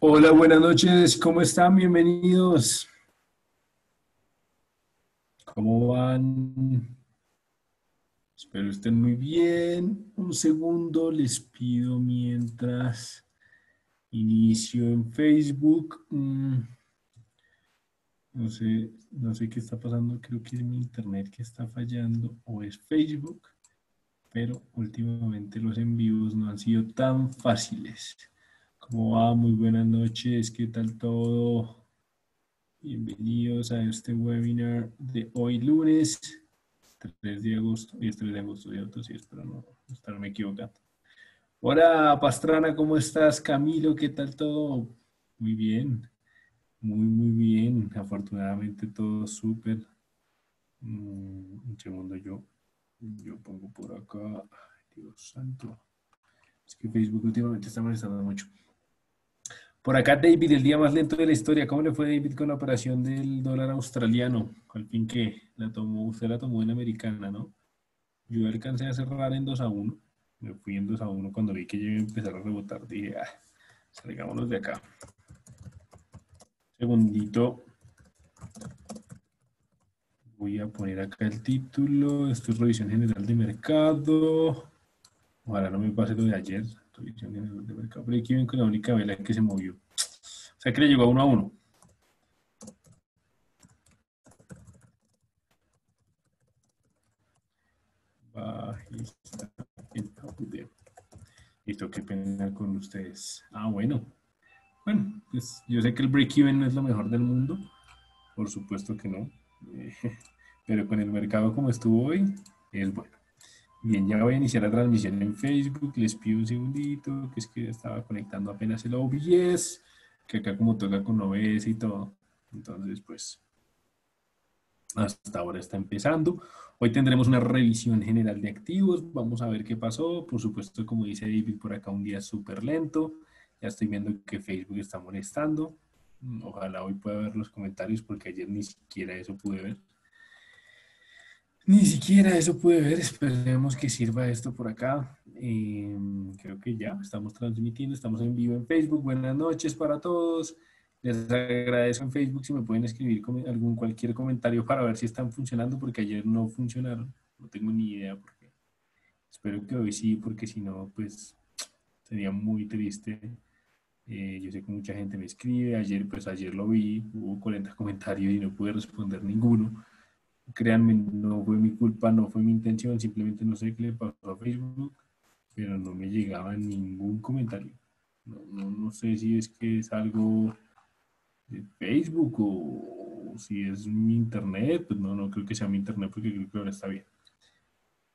Hola, buenas noches, ¿cómo están? Bienvenidos. ¿Cómo van? Espero estén muy bien. Un segundo les pido mientras inicio en Facebook. Mm, no sé, no sé qué está pasando, creo que es mi internet que está fallando o es Facebook, pero últimamente los envíos no han sido tan fáciles. ¿Cómo va? Muy buenas noches, ¿qué tal todo? Bienvenidos a este webinar de hoy lunes, 3 de agosto, y es 3 de agosto autos, y espero no estarme equivocando. Hola Pastrana, ¿cómo estás? Camilo, ¿qué tal todo? Muy bien, muy, muy bien. Afortunadamente todo súper. Mm, un segundo, yo, yo pongo por acá. Dios santo. Es que Facebook últimamente está molestando mucho. Por acá David, el día más lento de la historia. ¿Cómo le fue David con la operación del dólar australiano? Al fin que la tomó, usted la tomó en americana, ¿no? Yo alcancé a cerrar en 2 a 1. Me fui en 2 a 1 cuando vi que ya iba a rebotar. Dije, ah, salgámonos de acá. Segundito. Voy a poner acá el título. Esto es revisión general de mercado. Ojalá no me pase lo de ayer mercado. Pero aquí ven con la única vela que se movió. O sea que le llegó a uno a uno. Bajista. Listo, qué pena con ustedes. Ah, bueno. Bueno, pues yo sé que el break-even no es lo mejor del mundo. Por supuesto que no. pero con el mercado como estuvo hoy, es bueno. Bien, ya voy a iniciar la transmisión en Facebook. Les pido un segundito, que es que estaba conectando apenas el OBS, que acá como toca con OBS y todo. Entonces, pues, hasta ahora está empezando. Hoy tendremos una revisión general de activos. Vamos a ver qué pasó. Por supuesto, como dice David, por acá un día súper lento. Ya estoy viendo que Facebook está molestando. Ojalá hoy pueda ver los comentarios porque ayer ni siquiera eso pude ver. Ni siquiera eso pude ver. Esperemos que sirva esto por acá. Em, creo que ya estamos transmitiendo, estamos en vivo en Facebook. Buenas noches para todos. Les agradezco en Facebook si me pueden escribir algún cualquier comentario para ver si están funcionando, porque ayer no funcionaron. No tengo ni idea por. Espero que hoy sí, porque si no, pues sería muy triste. Eh, yo sé que mucha gente me escribe. Ayer, pues ayer lo vi, hubo 40 comentarios y no pude responder ninguno créanme, no fue mi culpa, no fue mi intención, simplemente no sé qué le pasó a Facebook, pero no me llegaba ningún comentario. No, no, sé si es que es algo de Facebook o, si es mi internet, pues no, no creo que sea mi internet porque creo que ahora está bien.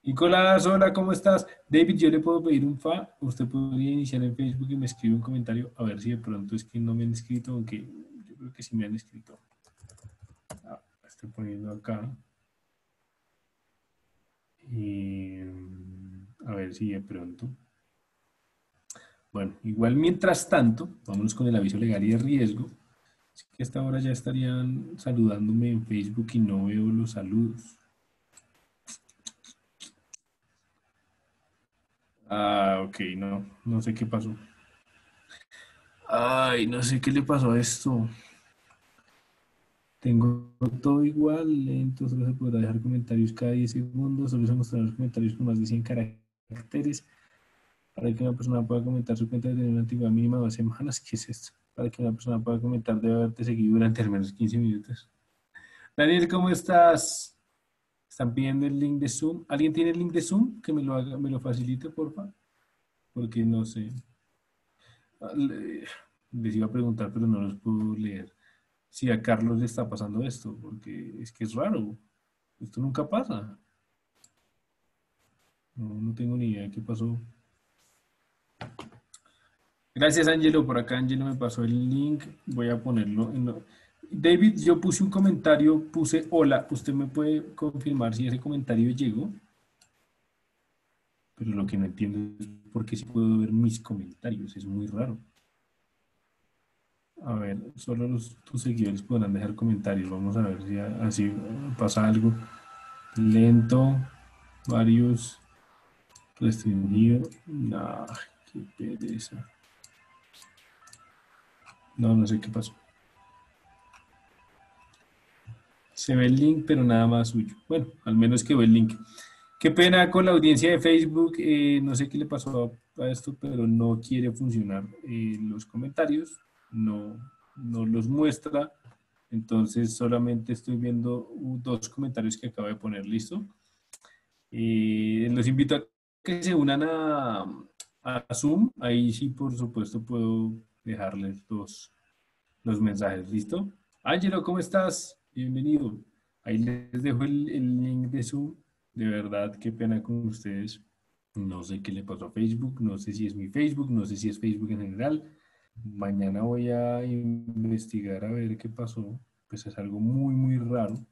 Nicolás, hola, ¿cómo estás? David, yo le puedo pedir un fa, usted podría iniciar en Facebook y me escribe un comentario, a ver si de pronto es que no me han escrito, aunque yo creo que sí me han escrito. Poniendo acá. Y a ver si de pronto. Bueno, igual mientras tanto, vámonos con el aviso legal y de riesgo. Así que a esta hora ya estarían saludándome en Facebook y no veo los saludos. Ah, ok, no, no sé qué pasó. Ay, no sé qué le pasó a esto. Tengo todo igual, solo se podrá dejar comentarios cada 10 segundos, solo se mostrarán los comentarios con más de 100 caracteres. Para que una persona pueda comentar su cuenta de una antigüedad mínima de dos semanas, ¿qué es esto? Para que una persona pueda comentar debe haberte seguido durante al menos 15 minutos. Daniel, ¿cómo estás? ¿Están pidiendo el link de Zoom? ¿Alguien tiene el link de Zoom? Que me lo, haga, me lo facilite, por favor. Porque no sé. Ah, les iba a preguntar, pero no los puedo leer si a Carlos le está pasando esto, porque es que es raro. Esto nunca pasa. No, tengo ni idea qué pasó. Gracias, Angelo. Por acá, Angelo me pasó el link. Voy a ponerlo. David, yo puse un comentario, puse hola. ¿Usted me puede confirmar si ese comentario llegó? Pero lo que no entiendo es por qué si puedo ver mis comentarios. Es muy raro. A ver, solo los, tus seguidores podrán dejar comentarios. Vamos a ver si así pasa algo. Lento, varios, restringido. No, qué pereza. No, no sé qué pasó. Se ve el link, pero nada más suyo. Bueno, al menos que ve el link. Qué pena con la audiencia de Facebook. eh, no sé qué le pasó a esto, pero no quiere funcionar eh, los comentarios. No, no los muestra. Entonces solamente estoy viendo dos comentarios que acabo de poner. ¿Listo? Eh, los invito a que se unan a, a Zoom. Ahí sí, por supuesto, puedo dejarles los, los mensajes. ¿Listo? Ángelo, ¿cómo estás? Bienvenido. Ahí les dejo el, el link de Zoom. De verdad, qué pena con ustedes. No sé qué le pasó a Facebook, no sé si es mi Facebook, no sé si es Facebook en general. Mañana voy a investigar a ver qué pasó. Pues es algo muy, muy raro.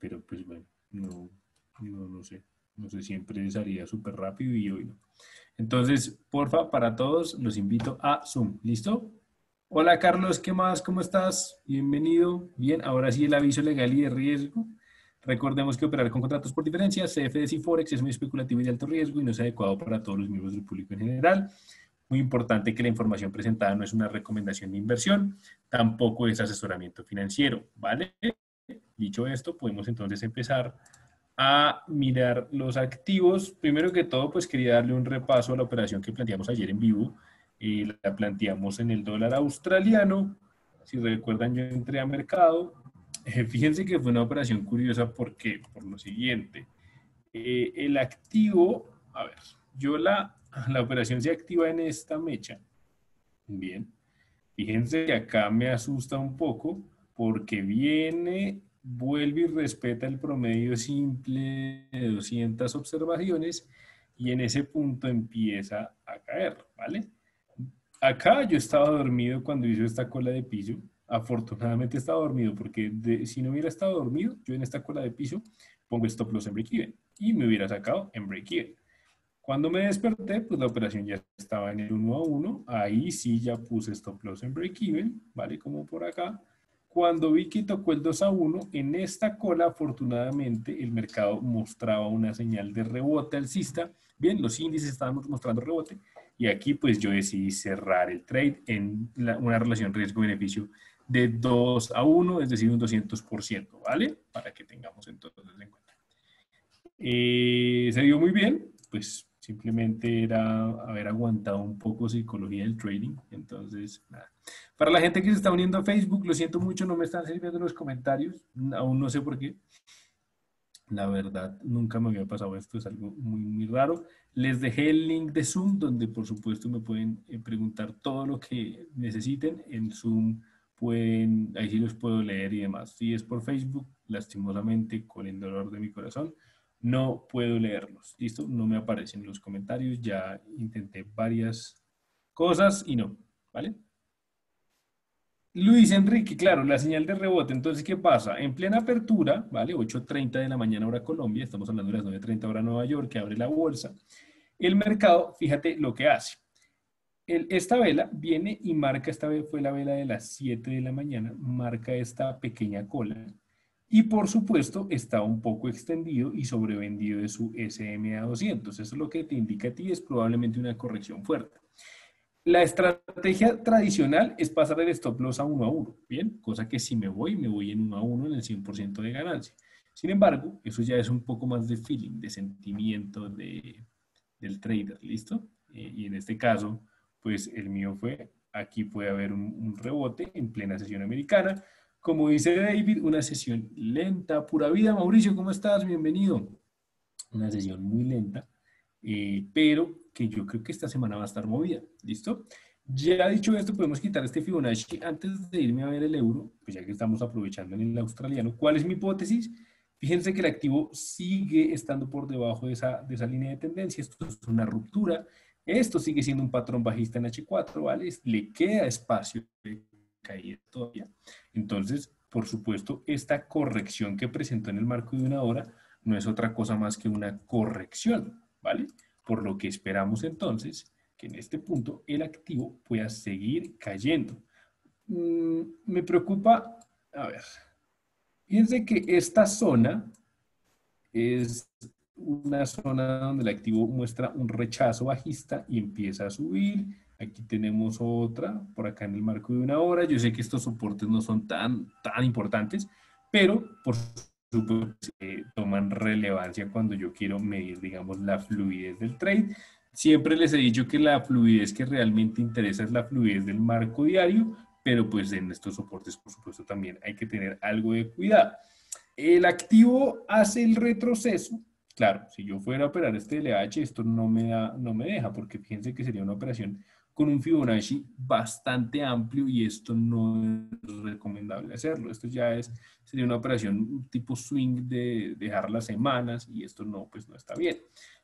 Pero pues bueno, no, no, no sé. No sé, siempre salía súper rápido y hoy no. Entonces, porfa, para todos, los invito a Zoom. ¿Listo? Hola Carlos, ¿qué más? ¿Cómo estás? Bienvenido. Bien, ahora sí el aviso legal y de riesgo. Recordemos que operar con contratos por diferencia, CFDs y Forex es muy especulativo y de alto riesgo y no es adecuado para todos los miembros del público en general. Muy importante que la información presentada no es una recomendación de inversión, tampoco es asesoramiento financiero, ¿vale? Dicho esto, podemos entonces empezar a mirar los activos. Primero que todo, pues quería darle un repaso a la operación que planteamos ayer en vivo y la planteamos en el dólar australiano. Si recuerdan, yo entré a mercado. Eh, fíjense que fue una operación curiosa porque, por lo siguiente, eh, el activo, a ver, yo la, la operación se activa en esta mecha. Bien. Fíjense que acá me asusta un poco porque viene, vuelve y respeta el promedio simple de 200 observaciones y en ese punto empieza a caer, ¿vale? Acá yo estaba dormido cuando hizo esta cola de piso. Afortunadamente estaba dormido porque si no hubiera estado dormido, yo en esta cola de piso pongo stop loss en break even y me hubiera sacado en break even. Cuando me desperté, pues la operación ya estaba en el 1 a 1. Ahí sí ya puse stop loss en break even, ¿vale? Como por acá. Cuando vi que tocó el 2 a 1, en esta cola, afortunadamente, el mercado mostraba una señal de rebote alcista. Bien, los índices estaban mostrando rebote. Y aquí, pues yo decidí cerrar el trade en la, una relación riesgo-beneficio de 2 a 1, es decir, un 200%, ¿vale? Para que tengamos entonces en cuenta. Eh, se dio muy bien, pues simplemente era haber aguantado un poco psicología del trading. Entonces, nada. Para la gente que se está uniendo a Facebook, lo siento mucho, no me están sirviendo los comentarios, aún no sé por qué. La verdad, nunca me había pasado esto, es algo muy, muy raro. Les dejé el link de Zoom, donde por supuesto me pueden eh, preguntar todo lo que necesiten. En Zoom pueden, ahí sí los puedo leer y demás. Si es por Facebook, lastimosamente, con el dolor de mi corazón, no puedo leerlos. ¿Listo? No me aparecen los comentarios. Ya intenté varias cosas y no. ¿Vale? Luis Enrique, claro, la señal de rebote. Entonces, ¿qué pasa? En plena apertura, ¿vale? 8.30 de la mañana hora Colombia, estamos hablando de las 9.30 hora Nueva York, que abre la bolsa. El mercado, fíjate lo que hace. El, esta vela viene y marca, esta vez fue la vela de las 7 de la mañana, marca esta pequeña cola. Y por supuesto está un poco extendido y sobrevendido de su SMA 200. Eso lo que te indica a ti es probablemente una corrección fuerte. La estrategia tradicional es pasar el stop loss a 1 a 1, ¿bien? Cosa que si me voy, me voy en 1 a 1 en el 100% de ganancia. Sin embargo, eso ya es un poco más de feeling, de sentimiento de, del trader, ¿listo? Eh, y en este caso, pues el mío fue, aquí puede haber un, un rebote en plena sesión americana. Como dice David, una sesión lenta, pura vida. Mauricio, ¿cómo estás? Bienvenido. Una sesión muy lenta, eh, pero que yo creo que esta semana va a estar movida. ¿Listo? Ya dicho esto, podemos quitar este Fibonacci antes de irme a ver el euro, pues ya que estamos aprovechando en el australiano. ¿Cuál es mi hipótesis? Fíjense que el activo sigue estando por debajo de esa, línea de tendencia. Esto es una ruptura. Esto sigue siendo un patrón bajista en H4, ¿vale? Le queda espacio caída todavía. Entonces, por supuesto, esta corrección que presentó en el marco de una hora no es otra cosa más que una corrección, ¿vale? Por lo que esperamos entonces que en este punto el activo pueda seguir cayendo. Mm, me preocupa, a ver, fíjense que esta zona es una zona donde el activo muestra un rechazo bajista y empieza a subir, Aquí tenemos otra, por acá en el marco de una hora. Yo sé que estos soportes no son tan, tan importantes, pero por supuesto toman relevancia cuando yo quiero medir, digamos, la fluidez del trade. Siempre les he dicho que la fluidez que realmente interesa es la fluidez del marco diario, pero pues en estos soportes, por supuesto, también hay que tener algo de cuidado. El activo hace el retroceso. Claro, si yo fuera a operar este LH, esto no me, da, no me deja, porque fíjense que sería una operación con un Fibonacci bastante amplio y esto no es recomendable hacerlo. Esto ya es, sería una operación tipo swing de dejar las semanas y esto no, pues no está bien.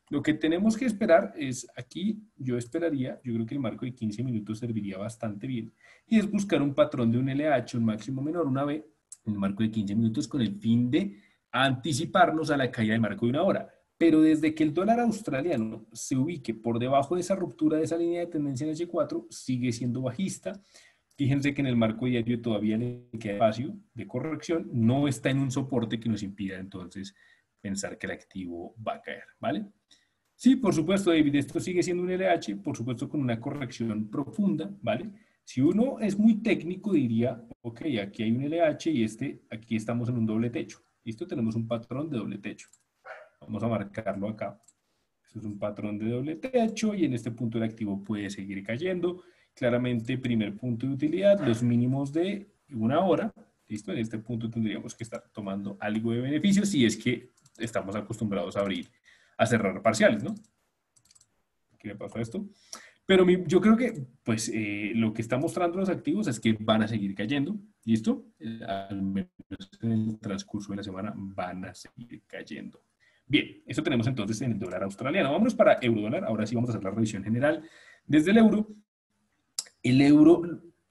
Lo que tenemos que esperar es, aquí yo esperaría, yo creo que el marco de 15 minutos serviría bastante bien, y es buscar un patrón de un LH, un máximo menor, una B, en el marco de 15 minutos con el fin de anticiparnos a la caída del marco de una hora. Pero desde que el dólar australiano se ubique por debajo de esa ruptura de esa línea de tendencia en H4, sigue siendo bajista. Fíjense que en el marco diario todavía le queda espacio de corrección, no está en un soporte que nos impida entonces pensar que el activo va a caer, ¿vale? Sí, por supuesto, David, esto sigue siendo un LH, por supuesto con una corrección profunda, ¿vale? Si uno es muy técnico, diría, ok, aquí hay un LH y este, aquí estamos en un doble techo. Listo, tenemos un patrón de doble techo. Vamos a marcarlo acá. Este es un patrón de doble techo y en este punto el activo puede seguir cayendo. Claramente, primer punto de utilidad, los mínimos de una hora. Listo, en este punto tendríamos que estar tomando algo de beneficio si es que estamos acostumbrados a abrir a cerrar parciales, ¿no? ¿Qué le pasó a esto? Pero yo creo que, pues, eh, lo que está mostrando los activos es que van a seguir cayendo, ¿listo? Eh, al menos en el transcurso de la semana van a seguir cayendo. Bien, eso tenemos entonces en el dólar australiano. Vámonos para euro dólar. Ahora sí vamos a hacer la revisión general. Desde el euro, el euro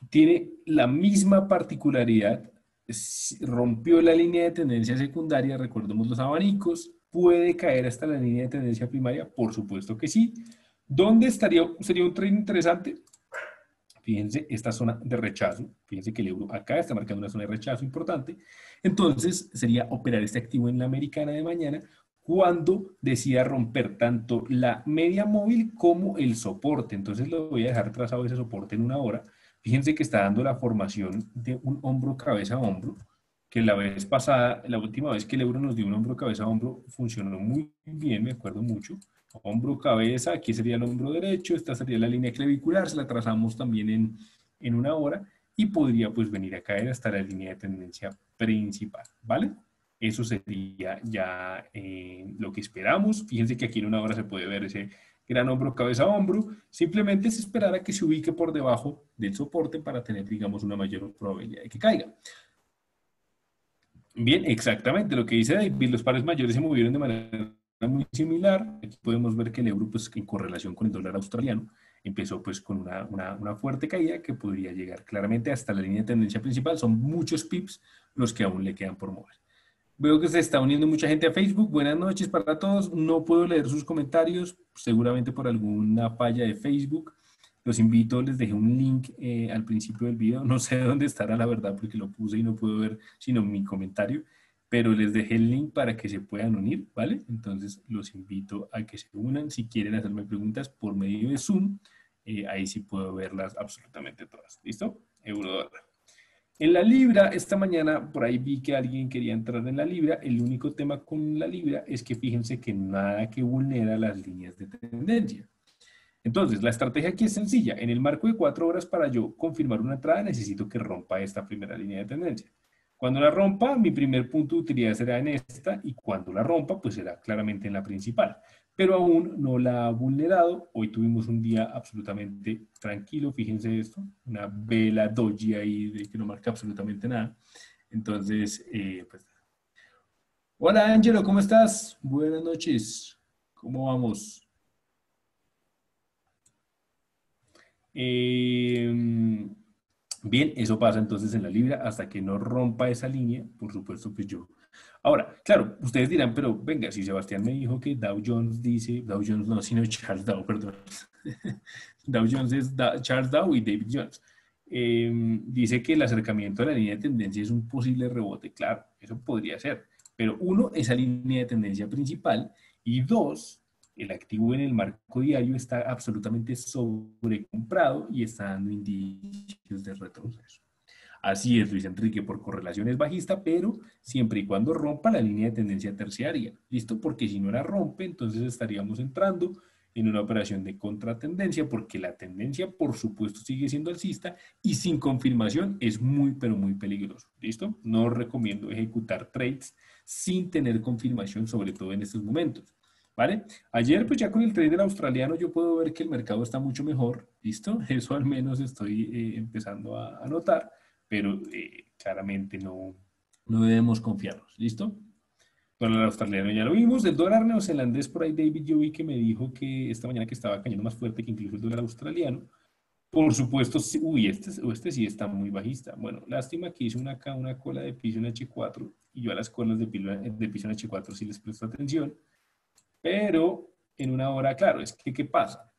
tiene la misma particularidad. Rompió la línea de tendencia secundaria, recordemos los abanicos, ¿Puede caer hasta la línea de tendencia primaria? Por supuesto que sí. ¿Dónde estaría, sería un trade interesante? Fíjense, esta zona de rechazo, fíjense que el euro acá está marcando una zona de rechazo importante. Entonces, sería operar este activo en la americana de mañana cuando decida romper tanto la media móvil como el soporte. Entonces, lo voy a dejar trazado ese soporte en una hora. Fíjense que está dando la formación de un hombro cabeza hombro que la vez pasada, la última vez que el euro nos dio un hombro cabeza hombro, funcionó muy bien, me acuerdo mucho. Hombro cabeza, aquí sería el hombro derecho, esta sería la línea clavicular, se la trazamos también en, en una hora y podría pues venir a caer hasta la línea de tendencia principal, ¿vale? Eso sería ya eh, lo que esperamos. Fíjense que aquí en una hora se puede ver ese gran hombro cabeza hombro. Simplemente es esperar a que se ubique por debajo del soporte para tener, digamos, una mayor probabilidad de que caiga. Bien, exactamente lo que dice David, los pares mayores se movieron de manera muy similar. Aquí podemos ver que el euro, pues en correlación con el dólar australiano, empezó pues con una, una, fuerte caída que podría llegar claramente hasta la línea de tendencia principal. Son muchos pips los que aún le quedan por mover. Veo que se está uniendo mucha gente a Facebook. Buenas noches para todos. No puedo leer sus comentarios, seguramente por alguna falla de Facebook. Los invito, les dejé un link eh, al principio del video. No sé dónde estará la verdad porque lo puse y no puedo ver sino mi comentario, pero les dejé el link para que se puedan unir, ¿vale? Entonces los invito a que se unan. Si quieren hacerme preguntas por medio de Zoom, eh, ahí sí puedo verlas absolutamente todas. ¿Listo? Euro dólar. En la libra, esta mañana por ahí vi que alguien quería entrar en la libra. El único tema con la libra es que fíjense que nada que vulnera las líneas de tendencia. Entonces, la estrategia aquí es sencilla. En el marco de cuatro horas para yo confirmar una entrada, necesito que rompa esta primera línea de tendencia. Cuando la rompa, mi primer punto de utilidad será en esta y cuando la rompa, pues será claramente en la principal. Pero aún no la ha vulnerado. Hoy tuvimos un día absolutamente tranquilo. Fíjense esto, una vela doji ahí que no marca absolutamente nada. Entonces, eh, pues... Hola Ángelo, ¿cómo estás? Buenas noches. ¿Cómo vamos? Em, bien, eso pasa entonces en la libra hasta que no rompa esa línea, por supuesto que yo. Ahora, claro, ustedes dirán, pero venga, si Sebastián me dijo que Dow Jones dice, Dow Jones no, sino Charles Dow, perdón. Dow Jones es Charles Dow y David Jones. Em, dice que el acercamiento a la línea de tendencia es un posible rebote. Claro, eso podría ser. Pero uno, esa línea de tendencia principal. Y dos, el activo en el marco diario está absolutamente sobrecomprado y está dando indicios de retroceso. Así es, Luis Enrique, por correlación es bajista, pero siempre y cuando rompa la línea de tendencia terciaria. ¿Listo? Porque si no la rompe, entonces estaríamos entrando en una operación de contratendencia, porque la tendencia, por supuesto, sigue siendo alcista y sin confirmación es muy, pero muy peligroso. ¿Listo? No recomiendo ejecutar trades sin tener confirmación, sobre todo en estos momentos. ¿Vale? Ayer, pues ya con el trader australiano, yo puedo ver que el mercado está mucho mejor. ¿Listo? Eso al menos estoy eh, empezando a, a notar pero eh, claramente no, no debemos confiarnos. ¿Listo? Dólar australiano ya lo vimos. El dólar neozelandés, por ahí David yo vi que me dijo que esta mañana que estaba cayendo más fuerte que incluso el dólar australiano. Por supuesto, uy, este, este sí está muy bajista. Bueno, lástima que hice una, una cola de piso en H4 y yo a las colas de, de piso en H4 sí les presto atención. Pero en una hora, claro, es que ¿qué pasa?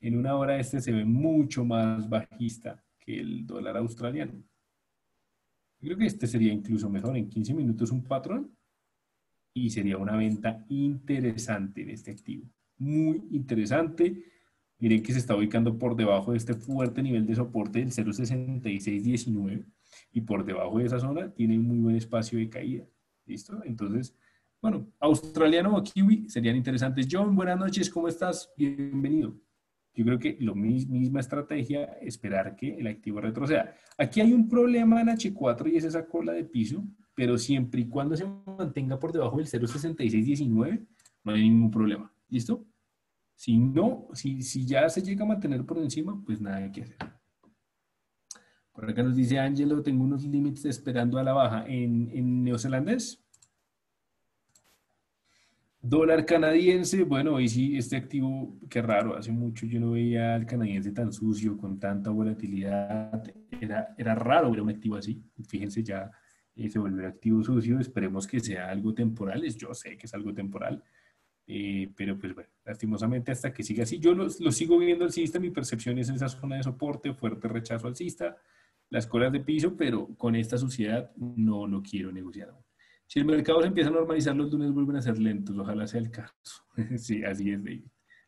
En una hora este se ve mucho más bajista que el dólar australiano creo que este sería incluso mejor en 15 minutos un patrón y sería una venta interesante en este activo. Muy interesante. Miren que se está ubicando por debajo de este fuerte nivel de soporte del 0.6619 y por debajo de esa zona tiene muy buen espacio de caída. ¿Listo? Entonces, bueno, australiano o kiwi serían interesantes. John, buenas noches, ¿cómo estás? Bienvenido. Yo creo que la misma estrategia, esperar que el activo retroceda. Aquí hay un problema en H4 y es esa cola de piso, pero siempre y cuando se mantenga por debajo del 0.6619, no hay ningún problema. ¿Listo? Si no, si, si ya se llega a mantener por encima, pues nada que hacer. Por acá nos dice Angelo, tengo unos límites esperando a la baja en, en neozelandés. Dólar canadiense, bueno, hoy sí, este activo, qué raro, hace mucho yo no veía al canadiense tan sucio, con tanta volatilidad, era, era raro ver un activo así, fíjense ya eh, se volvió activo sucio, esperemos que sea algo temporal, yo sé que es algo temporal, eh, pero pues bueno, lastimosamente hasta que siga así, yo lo, lo, sigo viendo alcista, mi percepción es en esa zona de soporte, fuerte rechazo alcista, las colas de piso, pero con esta suciedad no lo quiero negociar aún. Si el mercado se empieza a normalizar, los lunes vuelven a ser lentos. Ojalá sea el caso. sí, así es, David.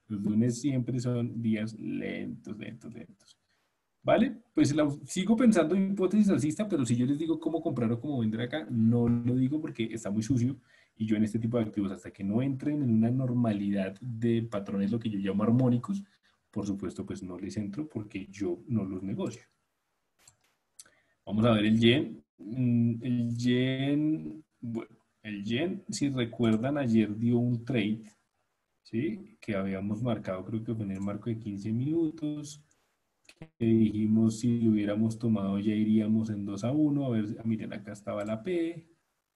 Los lunes siempre son días lentos, lentos, lentos. ¿Vale? Pues sigo pensando en hipótesis alcista, pero si yo les digo cómo comprar o cómo vender acá, no lo digo porque está muy sucio y yo en este tipo de activos, hasta que no entren en una normalidad de patrones, lo que yo llamo armónicos, por supuesto, pues no les entro porque yo no los negocio. Vamos a ver el yen. Mm, el yen bueno, el yen, si recuerdan, ayer dio un trade, ¿sí? Que habíamos marcado, creo que fue en el marco de 15 minutos, que dijimos si lo hubiéramos tomado ya iríamos en 2 a 1, a ver, ah, miren, acá estaba la P,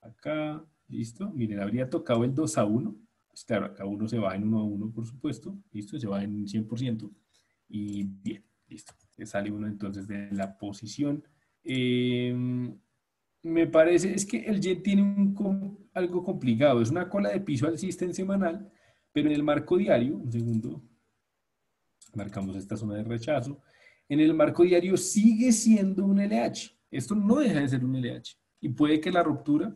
acá, listo, miren, habría tocado el 2 a 1, pues claro, acá uno se va en 1 a 1, por supuesto, listo, se va en 100%, y bien, listo, sale uno entonces de la posición. Eh, me parece, es que el yen tiene algo complicado. Es una cola de piso alcista en semanal, pero en el marco diario, un segundo, marcamos esta zona de rechazo, en el marco diario sigue siendo un LH. Esto no deja de ser un LH. Y puede que la ruptura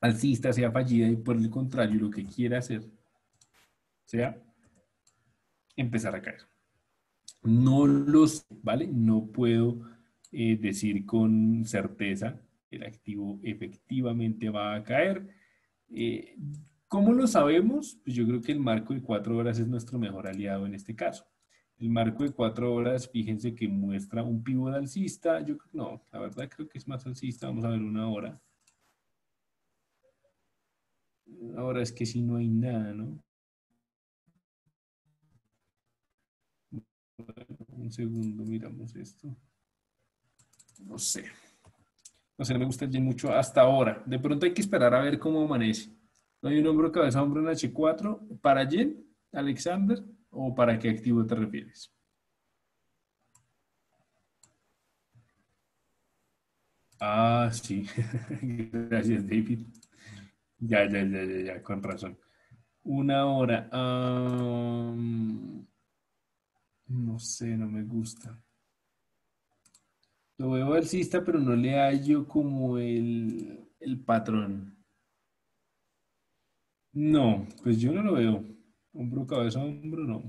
alcista sea fallida y por el contrario lo que quiera hacer sea empezar a caer. No lo sé, ¿vale? No puedo eh, decir con certeza el activo efectivamente va a caer. Eh, ¿Cómo lo sabemos? Pues yo creo que el marco de cuatro horas es nuestro mejor aliado en este caso. El marco de cuatro horas, fíjense que muestra un pivot alcista. Yo no, la verdad creo que es más alcista. Vamos a ver una hora. Ahora es que si no hay nada, ¿no? un segundo, miramos esto. No sé. No sé, me gusta el mucho hasta ahora. De pronto hay que esperar a ver cómo amanece. ¿No hay un hombro cabeza hombro en H4 para yen, Alexander? ¿O para qué activo te refieres? Ah, sí. Gracias, David. Ya, ya, ya, ya, ya, con razón. Una hora. no sé, no me gusta. Lo veo alcista, pero no le hallo como el, el patrón. No, pues yo no lo veo. Hombro, cabeza, hombro, no.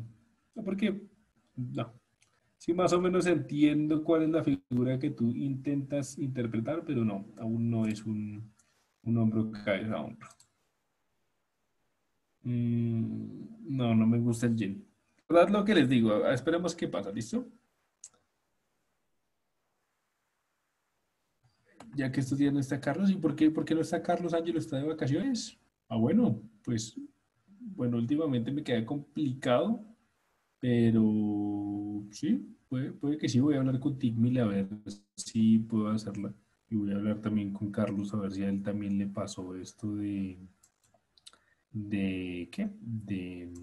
No, porque, no. Sí, más o menos entiendo cuál es la figura que tú intentas interpretar, pero no, aún no es un, un hombro, cabeza, hombro. Mm, no, no me gusta el yin. ¿Verdad lo que les digo? Esperemos qué pasa, ¿listo? Ya que estos días no está Carlos, ¿y por qué, por qué no está Carlos Ángelo? ¿Está de vacaciones? Ah, bueno, pues, bueno, últimamente me queda complicado, pero sí, puede, que sí. Voy a hablar con Tigmil a ver si puedo hacerla. Y voy a hablar también con Carlos a ver si a él también le pasó esto de, de ¿qué? De,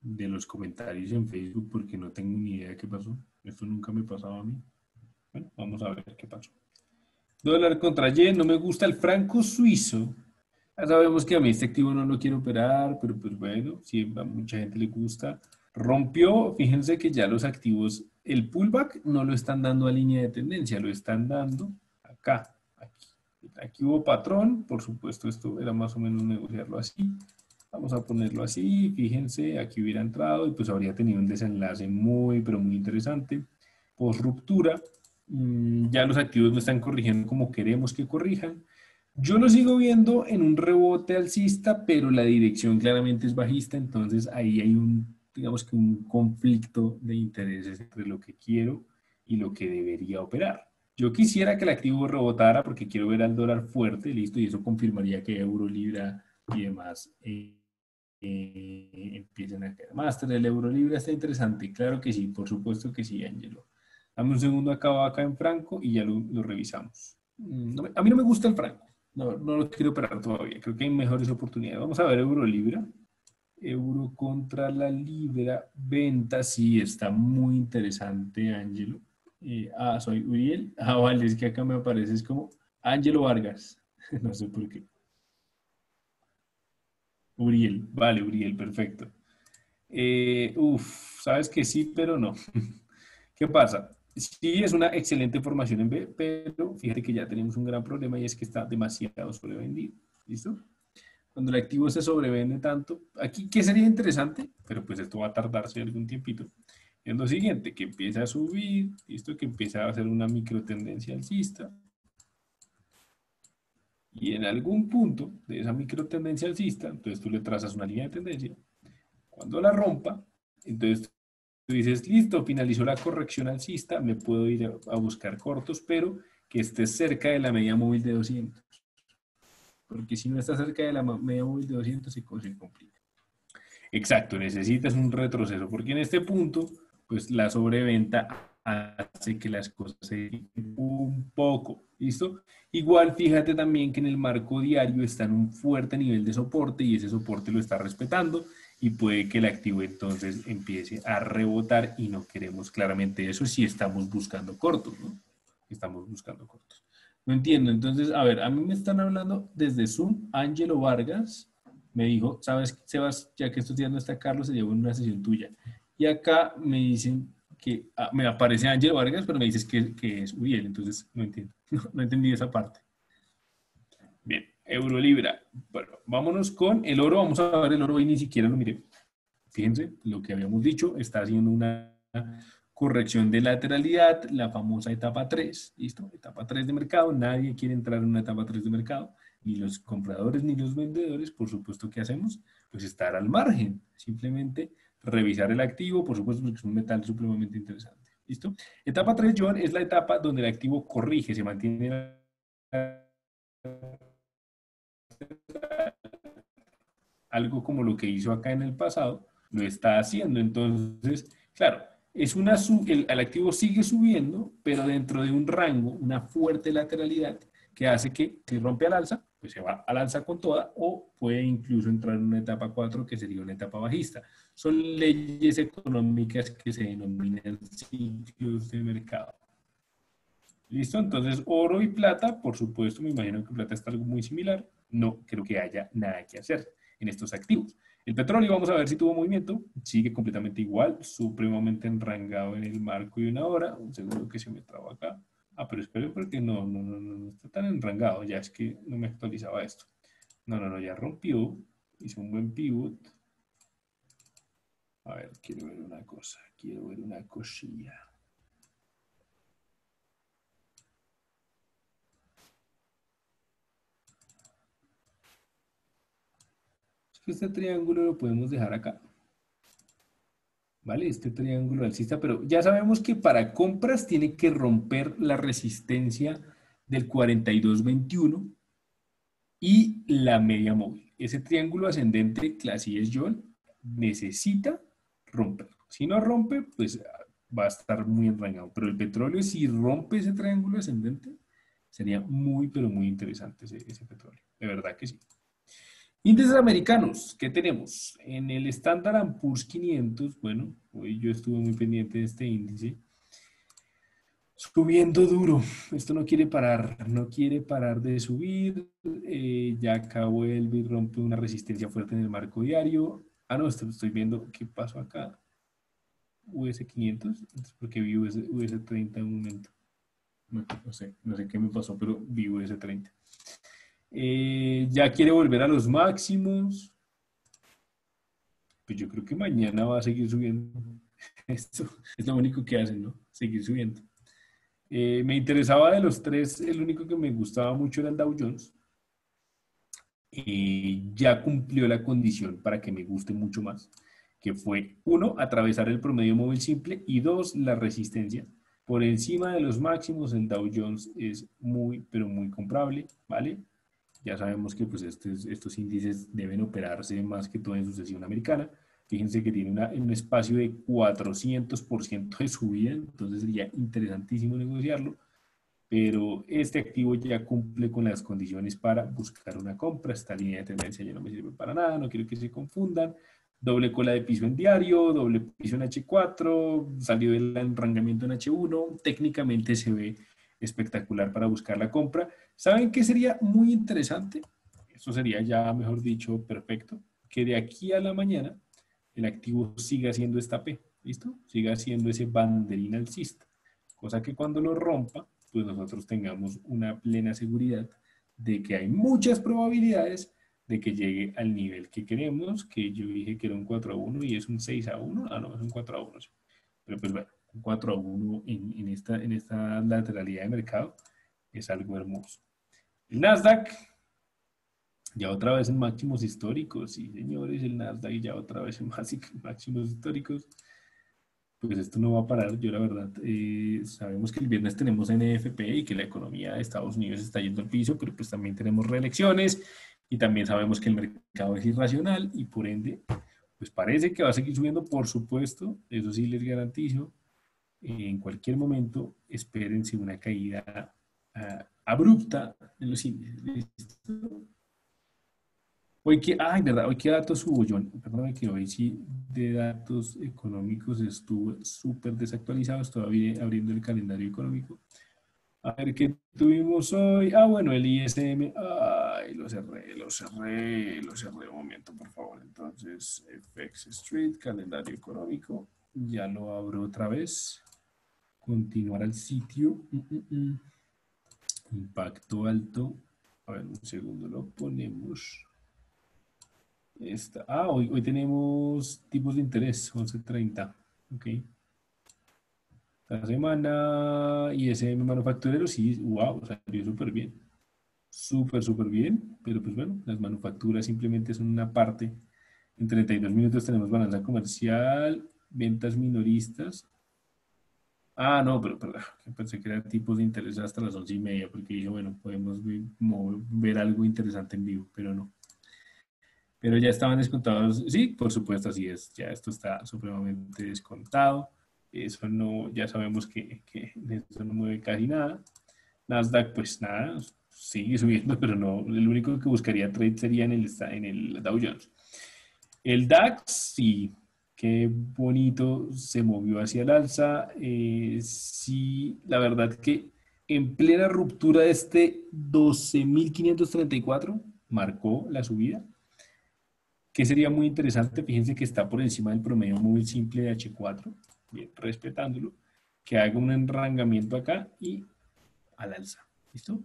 de los comentarios en Facebook porque no tengo ni idea de qué pasó. Esto nunca me pasaba a mí. Bueno, vamos a ver qué pasó. Dólar contra yen, no me gusta el franco suizo. Ya sabemos que a mí este activo no lo quiero operar, pero pues bueno, a mucha gente le gusta. Rompió, fíjense que ya los activos, el pullback no lo están dando a línea de tendencia, lo están dando acá, aquí. Aquí hubo patrón, por supuesto esto era más o menos negociarlo así. Vamos a ponerlo así, fíjense, aquí hubiera entrado y pues habría tenido un desenlace muy, pero muy interesante. Post ruptura, ya los activos no están corrigiendo como queremos que corrijan. Yo lo sigo viendo en un rebote alcista, pero la dirección claramente es bajista, entonces ahí hay un, digamos que un conflicto de intereses entre lo que quiero y lo que debería operar. Yo quisiera que el activo rebotara porque quiero ver al dólar fuerte, listo, y eso confirmaría que euro, libra y demás eh, eh, empiecen a quedar. Máster, el euro libre está interesante. Claro que sí, por supuesto que sí, Angelo. Dame un segundo acá, acá en franco y ya lo, revisamos. Mm, a mí no me gusta el franco. No, no lo quiero operar todavía. Creo que hay mejores oportunidades. Vamos a ver euro libra. Euro contra la libra. Venta, sí, está muy interesante, Angelo. Eh, ah, soy Uriel. Ah, vale, es que acá me aparece es como Angelo Vargas. no sé por qué. Uriel, vale, Uriel, perfecto. Eh, uf, sabes que sí, pero no. ¿Qué pasa? Sí, es una excelente formación en B, pero fíjate que ya tenemos un gran problema y es que está demasiado sobrevendido. ¿Listo? Cuando el activo se sobrevende tanto, aquí, ¿qué sería interesante? Pero pues esto va a tardarse algún tiempito. Es lo siguiente, que empieza a subir, listo, que empieza a hacer una micro tendencia alcista, y en algún punto de esa micro tendencia alcista, entonces tú le trazas una línea de tendencia. Cuando la rompa, entonces tú dices, listo, finalizó la corrección alcista, me puedo ir a, buscar cortos, pero que esté cerca de la media móvil de 200. Porque si no está cerca de la media móvil de 200, se, se complica. Exacto, necesitas un retroceso, porque en este punto, pues la sobreventa hace que las cosas se un poco, ¿listo? Igual fíjate también que en el marco diario está en un fuerte nivel de soporte y ese soporte lo está respetando y puede que el activo entonces empiece a rebotar y no queremos claramente eso si estamos buscando cortos, ¿no? Estamos buscando cortos. No entiendo, entonces, a ver, a mí me están hablando desde Zoom, Ángelo Vargas me dijo, sabes, Sebas, ya que estos días no está Carlos, se llevó una sesión tuya. Y acá me dicen que ah, me aparece Ángel Vargas, pero me dices que, que, es Uriel, entonces no entiendo, no, entendí esa parte. Bien, euro libra. Bueno, vámonos con el oro, vamos a ver el oro y ni siquiera lo miré. Fíjense, lo que habíamos dicho, está haciendo una corrección de lateralidad, la famosa etapa 3, ¿listo? Etapa 3 de mercado, nadie quiere entrar en una etapa 3 de mercado, ni los compradores ni los vendedores, por supuesto, ¿qué hacemos? Pues estar al margen, simplemente revisar el activo, por supuesto, porque es un metal supremamente interesante. ¿Listo? Etapa 3, John, es la etapa donde el activo corrige, se mantiene algo como lo que hizo acá en el pasado, lo está haciendo. Entonces, claro, es una el, el, activo sigue subiendo, pero dentro de un rango, una fuerte lateralidad que hace que si rompe al alza, pues se va al alza con toda o puede incluso entrar en una etapa 4 que sería una etapa bajista. Son leyes económicas que se denominan ciclos de mercado. ¿Listo? Entonces, oro y plata, por supuesto, me imagino que plata está algo muy similar. No creo que haya nada que hacer en estos activos. El petróleo, vamos a ver si tuvo movimiento. Sigue completamente igual, supremamente enrangado en el marco de una hora. Un segundo que se me traba acá. Ah, pero espero porque no, no, no, no, está tan enrangado. Ya es que no me actualizaba esto. No, no, no, ya rompió. Hizo un buen pivot. A ver, quiero ver una cosa, quiero ver una cosilla. Este triángulo lo podemos dejar acá. ¿Vale? Este triángulo alcista, pero ya sabemos que para compras tiene que romper la resistencia del 4221 y la media móvil. Ese triángulo ascendente, clase es John, necesita romper. Si no rompe, pues va a estar muy enrañado. Pero el petróleo, si rompe ese triángulo ascendente, sería muy, pero muy interesante ese petróleo. De verdad que sí. Índices americanos, ¿qué tenemos? En el Standard Poor's 500, bueno, hoy yo estuve muy pendiente de este índice, subiendo duro. Esto no quiere parar, no quiere parar de subir. Eh, ya acá vuelve y rompe una resistencia fuerte en el marco diario. Ah, no, esto estoy viendo qué pasó acá. US 500, porque vi US, 30 en un momento. No, no, sé, no sé qué me pasó, pero vi US 30. Eh, ya quiere volver a los máximos. Pues yo creo que mañana va a seguir subiendo. Esto es lo único que hacen, ¿no? Seguir subiendo. Eh, me interesaba de los tres, el único que me gustaba mucho era el Dow Jones. y ya cumplió la condición para que me guste mucho más, que fue, uno, atravesar el promedio móvil simple y dos, la resistencia. Por encima de los máximos, el Dow Jones es muy, pero muy comprable, ¿vale? Ya sabemos que pues, estos, índices deben operarse más que todo en sucesión americana. Fíjense que tiene un espacio de 400% de subida, entonces sería interesantísimo negociarlo, pero este activo ya cumple con las condiciones para buscar una compra. Esta línea de tendencia ya no me sirve para nada, no quiero que se confundan. Doble cola de piso en diario, doble piso en H4, salió del enrangamiento en H1, técnicamente se ve espectacular para buscar la compra. ¿Saben qué sería muy interesante? Eso sería ya, mejor dicho, perfecto. Que de aquí a la mañana el activo siga siendo esta P. ¿Listo? Siga siendo ese banderín alcista. Cosa que cuando lo rompa, pues nosotros tengamos una plena seguridad de que hay muchas probabilidades de que llegue al nivel que queremos, que yo dije que era un 4 a 1 y es un 6 a 1. Ah, no, es un 4 a 1. Pero pues bueno, 4 a 1 en, esta, en esta lateralidad de mercado es algo hermoso. El Nasdaq, ya otra vez en máximos históricos, sí señores, el Nasdaq ya otra vez en máximos históricos. Pues esto no va a parar, yo la verdad, eh, sabemos que el viernes tenemos NFP y que la economía de Estados Unidos está yendo al piso, pero pues también tenemos reelecciones y también sabemos que el mercado es irracional y por ende, pues parece que va a seguir subiendo, por supuesto, eso sí les garantizo, en cualquier momento espérense una caída ah, abrupta en los índices. Hoy que, ay, verdad, hoy qué datos hubo, John. Perdóname que hoy sí de datos económicos estuvo súper desactualizado. Estoy abriendo el calendario económico. A ver qué tuvimos hoy. Ah, bueno, el ISM. Ay, lo cerré, lo cerré, lo cerré un momento, por favor. Entonces, FX Street, calendario económico. Ya lo abro otra vez continuar al sitio. Mm, mm, mm. Impacto alto. A ver, un segundo, lo ponemos. Ah, hoy, hoy tenemos tipos de interés, 11.30. Ok. Esta semana, ISM manufacturero, sí, wow, salió súper bien. Súper, súper bien. Pero pues bueno, las manufacturas simplemente son una parte. En 32 minutos tenemos balanza comercial, ventas minoristas, Ah, no, pero, pero pensé que eran tipos de interés hasta las once y media, porque dije, bueno, podemos ver, algo interesante en vivo, pero no. Pero ya estaban descontados, sí, por supuesto, así es, ya esto está supremamente descontado, eso no, ya sabemos que, que eso no mueve casi nada. Nasdaq, pues nada, sigue subiendo, pero no, el único que buscaría trade sería en el, en el Dow Jones. El DAX, sí, qué bonito se movió hacia el alza. Eh, sí, la verdad que en plena ruptura de este 12.534 marcó la subida, que sería muy interesante. Fíjense que está por encima del promedio móvil simple de H4, bien, respetándolo, que haga un enrangamiento acá y al alza. ¿Listo?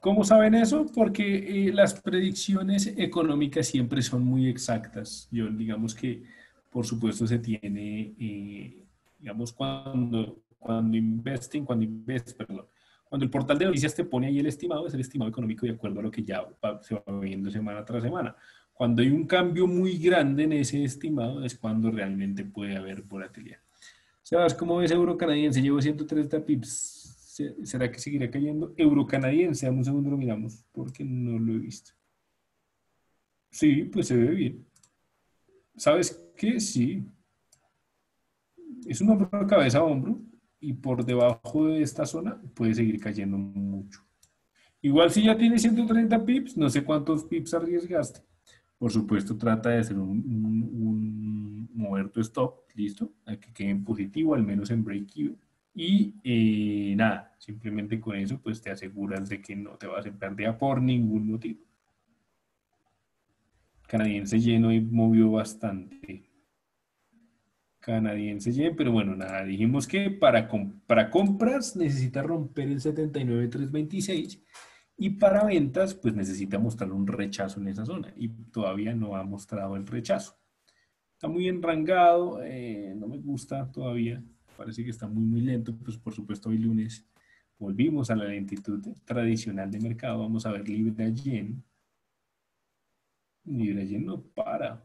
¿Cómo saben eso? Porque eh, las predicciones económicas siempre son muy exactas. Yo digamos que, por supuesto, se tiene, eh, digamos, cuando, cuando investing, cuando invest, perdón, cuando el portal de noticias te pone ahí el estimado, es el estimado económico de acuerdo a lo que ya se va viendo semana tras semana. Cuando hay un cambio muy grande en ese estimado es cuando realmente puede haber volatilidad. Sebas, ¿cómo ves euro canadiense? Llevo 130 pips. ¿Será que seguirá cayendo? Euro canadiense, dame un segundo lo miramos, porque no lo he visto. Sí, pues se ve bien. ¿Sabes qué? Sí. Es un hombro cabeza a hombro y por debajo de esta zona puede seguir cayendo mucho. Igual si ya tiene 130 pips, no sé cuántos pips arriesgaste. Por supuesto, trata de hacer un, un, mover tu stop, listo, a que quede en positivo, al menos en break-even. Y eh, nada, simplemente con eso pues te aseguras de que no te vas a perder por ningún motivo. Canadiense lleno y movió bastante. Canadiense lleno, pero bueno, nada, dijimos que para, para compras necesita romper el 79.326 y para ventas pues necesita mostrar un rechazo en esa zona y todavía no ha mostrado el rechazo. Está muy enrangado, eh, no me gusta todavía parece que está muy, muy lento, pues por supuesto hoy lunes volvimos a la lentitud tradicional de mercado, vamos a ver Libra Yen. Libra Yen no para,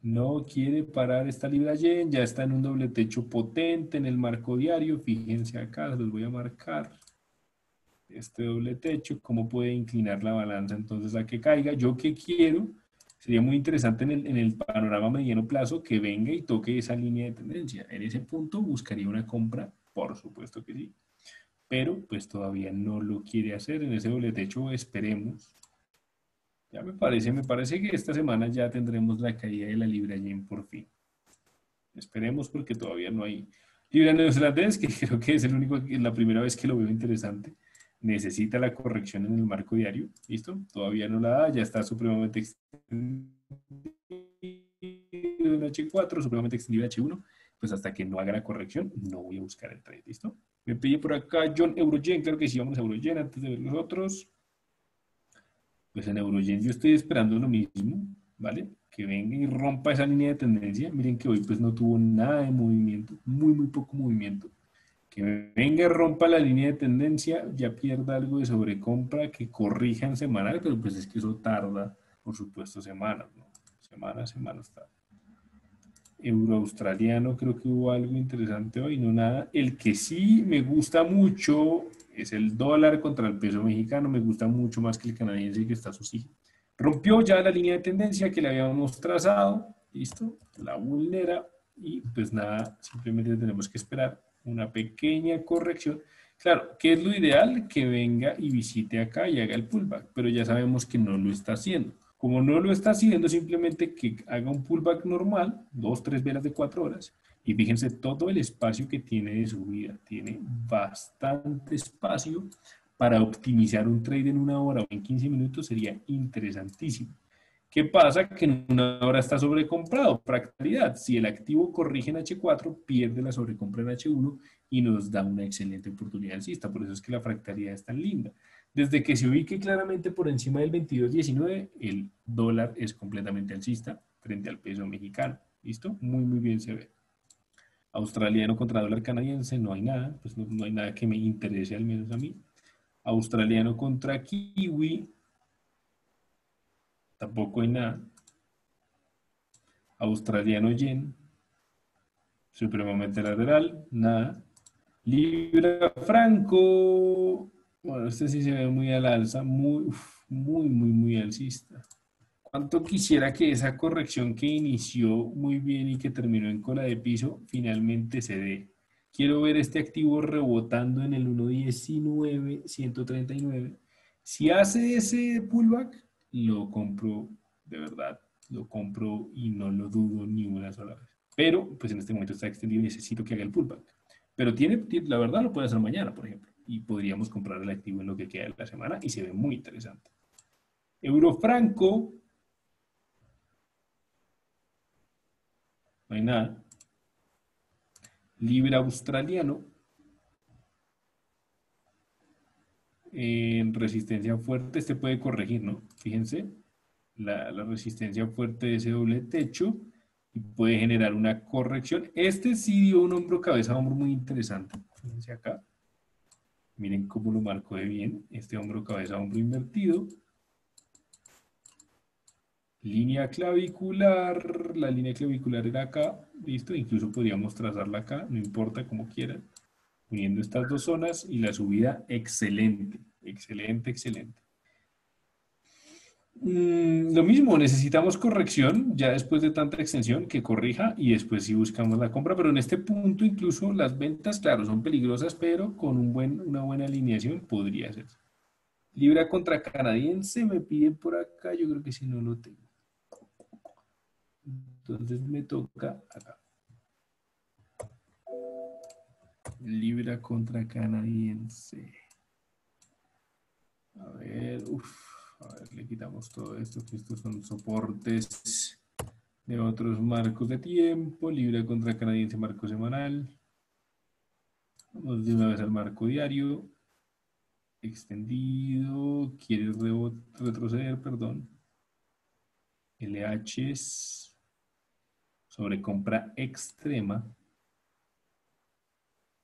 no quiere parar esta Libra Yen, ya está en un doble techo potente en el marco diario, fíjense acá, los voy a marcar. Este doble techo, cómo puede inclinar la balanza entonces a que caiga. Yo que quiero sería muy interesante en el, en el, panorama mediano plazo que venga y toque esa línea de tendencia. En ese punto buscaría una compra, por supuesto que sí, pero pues todavía no lo quiere hacer. En ese doble techo esperemos. Ya me parece, me parece que esta semana ya tendremos la caída de la libra yen por fin. Esperemos porque todavía no hay libra neozelandés, que creo que es el único, la primera vez que lo veo interesante necesita la corrección en el marco diario. ¿Listo? Todavía no la da, ya está supremamente extendido en H4, supremamente extendido en H1. Pues hasta que no haga la corrección, no voy a buscar el trade. ¿Listo? Me pide por acá John Eurogen, creo que sí, vamos a Eurogen antes de ver los otros. Pues en Eurogen yo estoy esperando lo mismo, ¿vale? Que venga y rompa esa línea de tendencia. Miren que hoy pues no tuvo nada de movimiento, muy, muy poco movimiento que venga rompa la línea de tendencia, ya pierda algo de sobrecompra, que corrija en semanal, pero pues es que eso tarda, por supuesto, semanas, ¿no? Semanas, semanas tarda. Euro australiano, creo que hubo algo interesante hoy, no nada. El que sí me gusta mucho es el dólar contra el peso mexicano, me gusta mucho más que el canadiense que está así. Rompió ya la línea de tendencia que le habíamos trazado, listo, la vulnera y pues nada, simplemente tenemos que esperar una pequeña corrección. Claro, ¿qué es lo ideal? Que venga y visite acá y haga el pullback, pero ya sabemos que no lo está haciendo. Como no lo está haciendo, simplemente que haga un pullback normal, dos, tres velas de cuatro horas, y fíjense todo el espacio que tiene de subida. Tiene bastante espacio para optimizar un trade en una hora o en 15 minutos sería interesantísimo. ¿Qué pasa? Que en una hora está sobrecomprado. Fractalidad. Si el activo corrige en H4, pierde la sobrecompra en H1 y nos da una excelente oportunidad alcista. Por eso es que la fractalidad es tan linda. Desde que se ubique claramente por encima del 22.19, el dólar es completamente alcista frente al peso mexicano. ¿Listo? Muy, muy bien se ve. Australiano contra dólar canadiense, no hay nada. Pues no, no hay nada que me interese, al menos a mí. Australiano contra kiwi, Tampoco hay nada. Australiano yen. Supremamente lateral. Nada. Libra franco. Bueno, este sí se ve muy al alza. Muy, muy, muy, muy alcista. ¿Cuánto quisiera que esa corrección que inició muy bien y que terminó en cola de piso finalmente se dé? Quiero ver este activo rebotando en el 1.19, 139. Si hace ese pullback, lo compro de verdad, lo compro y no lo dudo ni una sola vez. Pero, pues en este momento está extendido y necesito que haga el pullback. Pero tiene, la verdad lo puede hacer mañana, por ejemplo. Y podríamos comprar el activo en lo que queda de la semana y se ve muy interesante. Eurofranco. No hay nada. Libra australiano. En resistencia fuerte, este puede corregir, ¿no? Fíjense, la, resistencia fuerte de ese doble techo y puede generar una corrección. Este sí dio un hombro cabeza hombro muy interesante. Fíjense acá. Miren cómo lo marcó de bien. Este hombro cabeza hombro invertido. Línea clavicular. La línea clavicular era acá. Listo. Incluso podríamos trazarla acá. No importa como quieran. Uniendo estas dos zonas y la subida excelente. Excelente, excelente. Mm, lo mismo, necesitamos corrección ya después de tanta extensión que corrija y después sí buscamos la compra, pero en este punto incluso las ventas, claro, son peligrosas, pero con un buen, una buena alineación podría ser. Libra contra canadiense me piden por acá, yo creo que si no lo tengo. Entonces me toca acá. Libra contra canadiense. A ver, uff. A ver, le quitamos todo esto, que estos son soportes de otros marcos de tiempo. Libra contra canadiense, marco semanal. Vamos de una vez al marco diario. Extendido. Quiere retroceder, perdón. LH sobre compra extrema.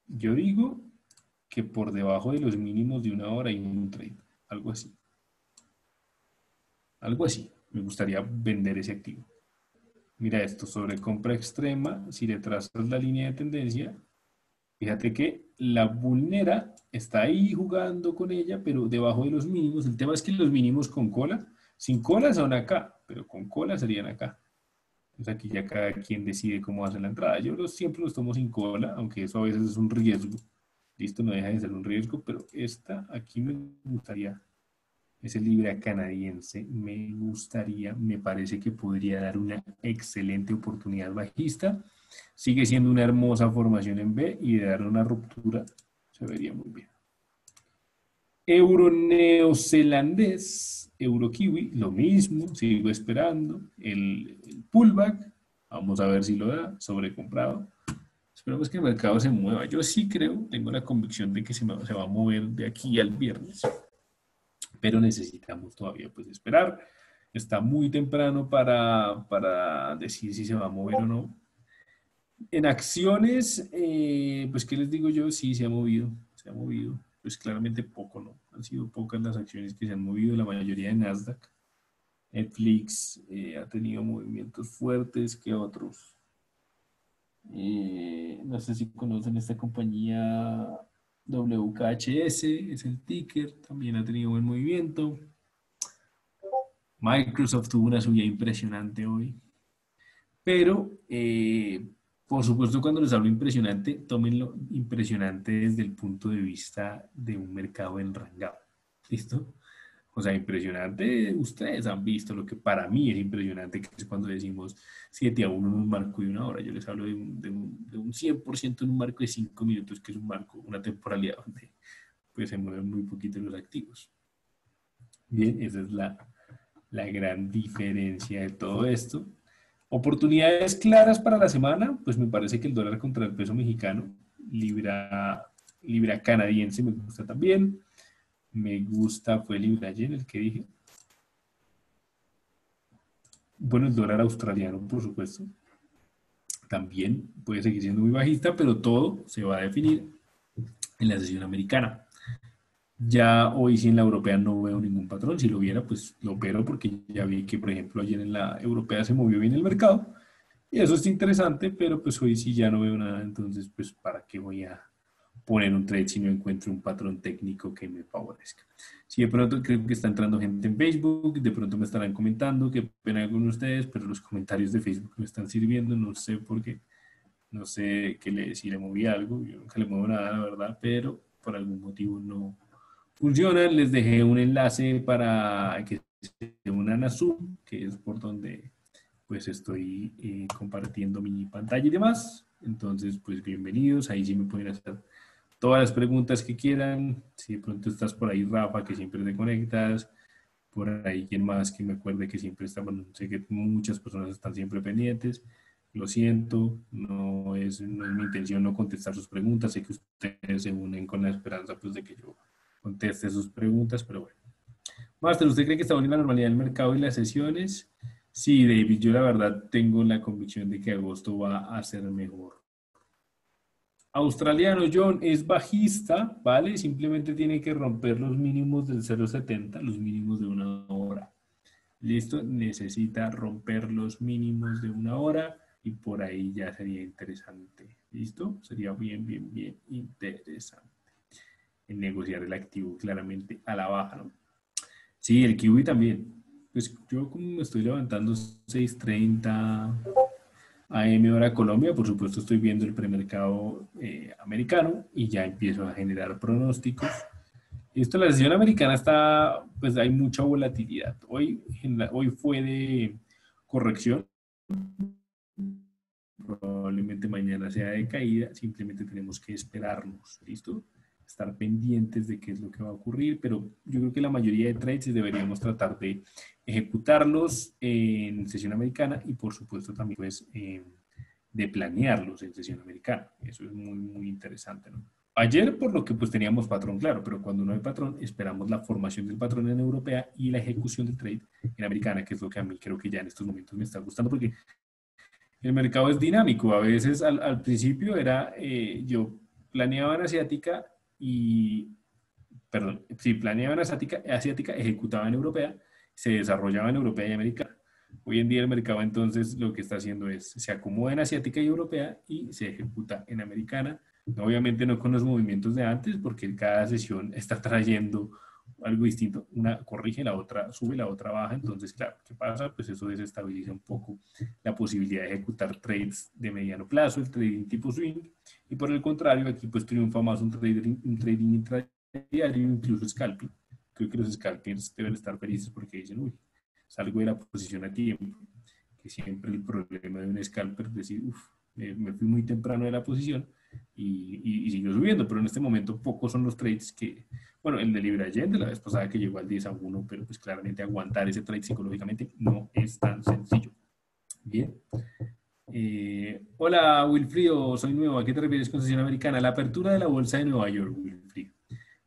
Yo digo que por debajo de los mínimos de una hora hay un trade, algo así. Algo así. Me gustaría vender ese activo. Mira esto, sobre compra extrema, si le trazas la línea de tendencia, fíjate que la vulnera está ahí jugando con ella, pero debajo de los mínimos. El tema es que los mínimos con cola, sin cola son acá, pero con cola serían acá. Entonces aquí ya cada quien decide cómo hace la entrada. Yo siempre los tomo sin cola, aunque eso a veces es un riesgo. Listo, no deja de ser un riesgo, pero esta aquí me gustaría ese libra canadiense me gustaría, me parece que podría dar una excelente oportunidad bajista. Sigue siendo una hermosa formación en B y de dar una ruptura se vería muy bien. Euro neozelandés, euro kiwi, lo mismo, sigo esperando. El, pullback, vamos a ver si lo da, sobrecomprado. Esperamos que el mercado se mueva. Yo sí creo, tengo la convicción de que se, se va a mover de aquí al viernes pero necesitamos todavía pues esperar. Está muy temprano para, para decir si se va a mover o no. En acciones, eh, pues qué les digo yo, sí se ha movido, se ha movido, pues claramente poco, ¿no? Han sido pocas las acciones que se han movido, la mayoría de Nasdaq. Netflix eh, ha tenido movimientos fuertes que otros. Eh, no sé si conocen esta compañía WKHS es el ticker, también ha tenido buen movimiento. Microsoft tuvo una subida impresionante hoy. Pero, eh, por supuesto, cuando les hablo impresionante, tómenlo impresionante desde el punto de vista de un mercado enrangado. ¿Listo? O sea, impresionante. Ustedes han visto lo que para mí es impresionante, que es cuando decimos 7 a 1 en un marco de una hora. Yo les hablo de un, de un, de un 100% en un marco de 5 minutos, que es un marco, una temporalidad donde pues, se mueven muy poquito los activos. Bien, esa es la, la gran diferencia de todo esto. Oportunidades claras para la semana, pues me parece que el dólar contra el peso mexicano, libra, libra canadiense me gusta también me gusta fue el Yen, el que dije. Bueno, el dólar australiano, por supuesto. También puede seguir siendo muy bajista, pero todo se va a definir en la sesión americana. Ya hoy sí en la europea no veo ningún patrón. Si lo viera, pues lo veo porque ya vi que, por ejemplo, ayer en la europea se movió bien el mercado. Y eso es interesante, pero pues hoy sí ya no veo nada. Entonces, pues, ¿para qué voy a poner un trade si no encuentro un patrón técnico que me favorezca. Si de pronto creo que está entrando gente en Facebook, de pronto me estarán comentando, que pena de ustedes, pero los comentarios de Facebook me están sirviendo, no sé por qué, no sé qué le, si le moví algo, yo nunca le muevo nada, la verdad, pero por algún motivo no funciona. Les dejé un enlace para que se unan a Zoom, que es por donde pues estoy eh, compartiendo mi pantalla y demás. Entonces, pues bienvenidos, ahí sí me pueden hacer todas las preguntas que quieran. Si de pronto estás por ahí, Rafa, que siempre te conectas. Por ahí, quien más que me acuerde que siempre está, bueno, sé que muchas personas están siempre pendientes. Lo siento, no es, no es mi intención no contestar sus preguntas. Sé que ustedes se unen con la esperanza pues, de que yo conteste sus preguntas, pero bueno. Master, ¿usted cree que está volviendo la normalidad del mercado y las sesiones? Sí, David, yo la verdad tengo la convicción de que agosto va a ser mejor. Australiano John es bajista, ¿vale? Simplemente tiene que romper los mínimos del 0.70, los mínimos de una hora. Listo, necesita romper los mínimos de una hora y por ahí ya sería interesante. ¿Listo? Sería bien, bien, bien interesante. En negociar el activo claramente a la baja, ¿no? Sí, el kiwi también. Pues yo como me estoy levantando 6.30 AM hora Colombia, por supuesto estoy viendo el premercado eh, americano y ya empiezo a generar pronósticos. Esto, la sesión americana está, pues hay mucha volatilidad. Hoy, hoy fue de corrección. Probablemente mañana sea de caída. Simplemente tenemos que esperarnos. ¿Listo? Estar pendientes de qué es lo que va a ocurrir, pero yo creo que la mayoría de trades deberíamos tratar de ejecutarlos en sesión americana y por supuesto también pues eh, de planearlos en sesión americana. Eso es muy, muy interesante, ¿no? Ayer por lo que pues teníamos patrón claro, pero cuando no hay patrón esperamos la formación del patrón en europea y la ejecución del trade en americana, que es lo que a mí creo que ya en estos momentos me está gustando porque el mercado es dinámico. A veces al, al principio era, eh, yo planeaba en asiática y, perdón, si planeaba en asiática, asiática, ejecutaba en europea, se desarrollaba en europea y americana. Hoy en día el mercado entonces lo que está haciendo es, se acomoda en asiática y europea y se ejecuta en americana. Obviamente no con los movimientos de antes, porque cada sesión está trayendo algo distinto. Una corrige, la otra sube, la otra baja. Entonces, claro, ¿qué pasa? Pues eso desestabiliza un poco la posibilidad de ejecutar trades de mediano plazo, el trading tipo swing. Y por el contrario, aquí pues triunfa más un, trading, un trading intradiario, incluso scalping. Creo que los scalpers deben estar felices porque dicen, uy, salgo de la posición a tiempo. Que siempre el problema de un scalper es decir, uff, me fui muy temprano de la posición y, y, siguió subiendo, pero en este momento pocos son los trades que, bueno, el de Libra de la vez pasada que llegó al 10 a 1, pero pues claramente aguantar ese trade psicológicamente no es tan sencillo. Bien. Eh, hola Wilfrido, soy nuevo. ¿A qué te refieres con sesión americana? La apertura de la bolsa de Nueva York, Wilfrido.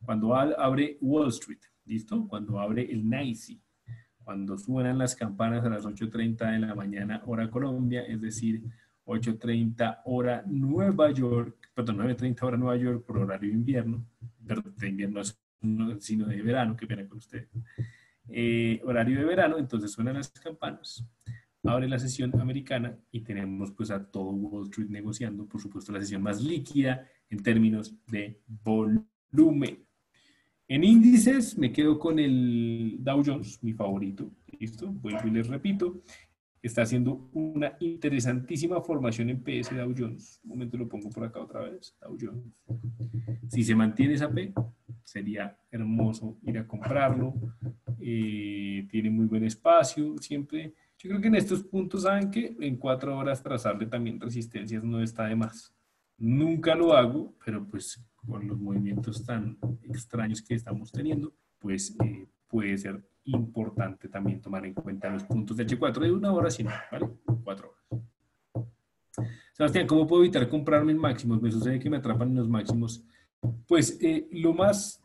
Cuando abre Wall Street, ¿listo? Cuando abre el NYSE, cuando suenan las campanas a las 8.30 de la mañana, hora Colombia, es decir, 8.30 hora Nueva York, perdón, 9.30 hora Nueva York por horario de invierno, perdón, invierno sino de verano, que pena con usted. Eh, horario de verano, entonces suenan las campanas, abre la sesión americana y tenemos pues a todo Wall Street negociando, por supuesto la sesión más líquida en términos de volumen. En índices me quedo con el Dow Jones, mi favorito, listo, vuelvo y les repito, está haciendo una interesantísima formación en PS Dow Jones. Un momento lo pongo por acá otra vez, Dow Jones. Si se mantiene esa P, sería hermoso ir a comprarlo. Eh, tiene muy buen espacio, siempre. Yo creo que en estos puntos saben que en cuatro horas trazarle también resistencias no está de más. Nunca lo hago, pero pues con los movimientos tan extraños que estamos teniendo, pues eh, puede ser importante también tomar en cuenta los puntos de H4 de una hora, sino, ¿vale? Cuatro horas. Sebastián, ¿cómo puedo evitar comprarme en máximos? Me sucede que me atrapan en los máximos. Pues eh, lo más,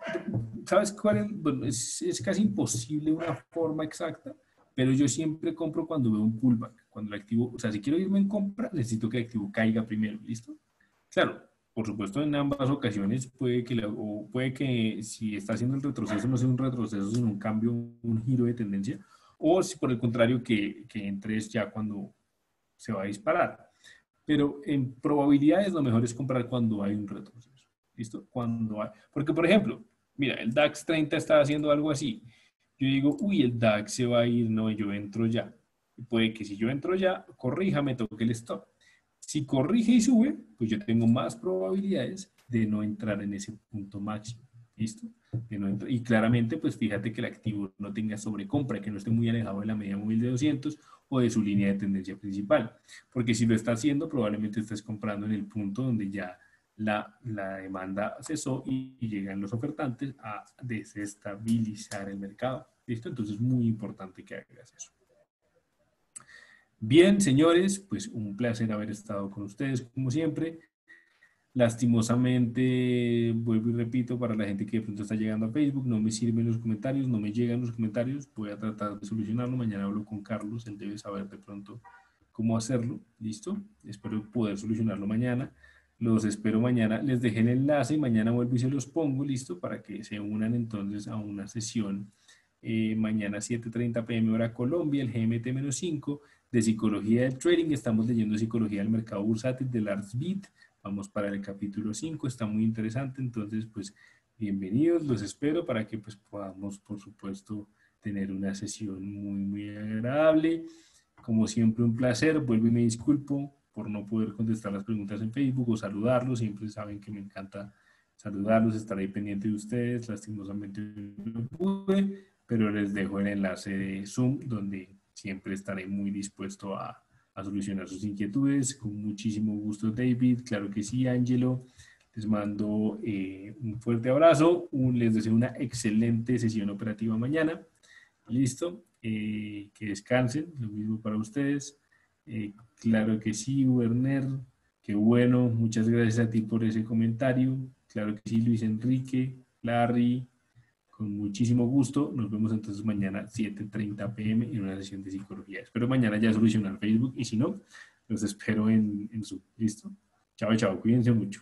¿sabes cuál es? Bueno, es, es, casi imposible una forma exacta, pero yo siempre compro cuando veo un pullback, cuando el activo, o sea, si quiero irme en compra, necesito que el activo caiga primero, ¿listo? Claro, por supuesto, en ambas ocasiones puede que, puede que si está haciendo el retroceso no sea un retroceso, sino un cambio, un giro de tendencia, o si por el contrario que, que entres ya cuando se va a disparar. Pero en probabilidades lo mejor es comprar cuando hay un retroceso. ¿Listo? Cuando hay, porque, por ejemplo, mira, el DAX 30 está haciendo algo así. Yo digo, uy, el DAX se va a ir, no, yo entro ya. Puede que si yo entro ya, corrija, me toque el stop. Si corrige y sube, pues yo tengo más probabilidades de no entrar en ese punto máximo. ¿Listo? y claramente, pues fíjate que el activo no tenga sobrecompra, que no esté muy alejado de la media móvil de 200 o de su línea de tendencia principal. Porque si lo está haciendo, probablemente estés comprando en el punto donde ya la, la demanda cesó y, y llegan los ofertantes a desestabilizar el mercado. ¿Listo? Entonces es muy importante que hagas eso. Bien, señores, pues un placer haber estado con ustedes, como siempre. Lastimosamente, vuelvo y repito, para la gente que de pronto está llegando a Facebook, no me sirven los comentarios, no me llegan los comentarios, voy a tratar de solucionarlo. Mañana hablo con Carlos, él debe saber de pronto cómo hacerlo. ¿Listo? Espero poder solucionarlo mañana. Los espero mañana. Les dejé el enlace y mañana vuelvo y se los pongo, ¿listo? Para que se unan entonces a una sesión eh, mañana 7.30 pm hora Colombia, el GMT-5 de Psicología del Trading. Estamos leyendo Psicología del Mercado Bursátil de Lars Beat. Vamos para el capítulo 5, está muy interesante. Entonces, pues, bienvenidos, los espero para que pues podamos, por supuesto, tener una sesión muy, muy agradable. Como siempre, un placer. Vuelvo y me disculpo por no poder contestar las preguntas en Facebook o saludarlos. Siempre saben que me encanta saludarlos, estar ahí pendiente de ustedes. Lastimosamente no pude, pero les dejo el enlace de Zoom donde siempre estaré muy dispuesto a, solucionar sus inquietudes. Con muchísimo gusto, David. Claro que sí, Angelo. Les mando eh, un fuerte abrazo. Les deseo una excelente sesión operativa mañana. Listo. Eh, que descansen. Lo mismo para ustedes. Eh, claro que sí, Werner. Qué bueno. Muchas gracias a ti por ese comentario. Claro que sí, Luis Enrique, Larry, con muchísimo gusto. Nos vemos entonces mañana 7.30 pm en una sesión de psicología. Espero mañana ya solucionar Facebook y si no, los espero en, en Zoom. ¿Listo? Chao, chao. Cuídense mucho.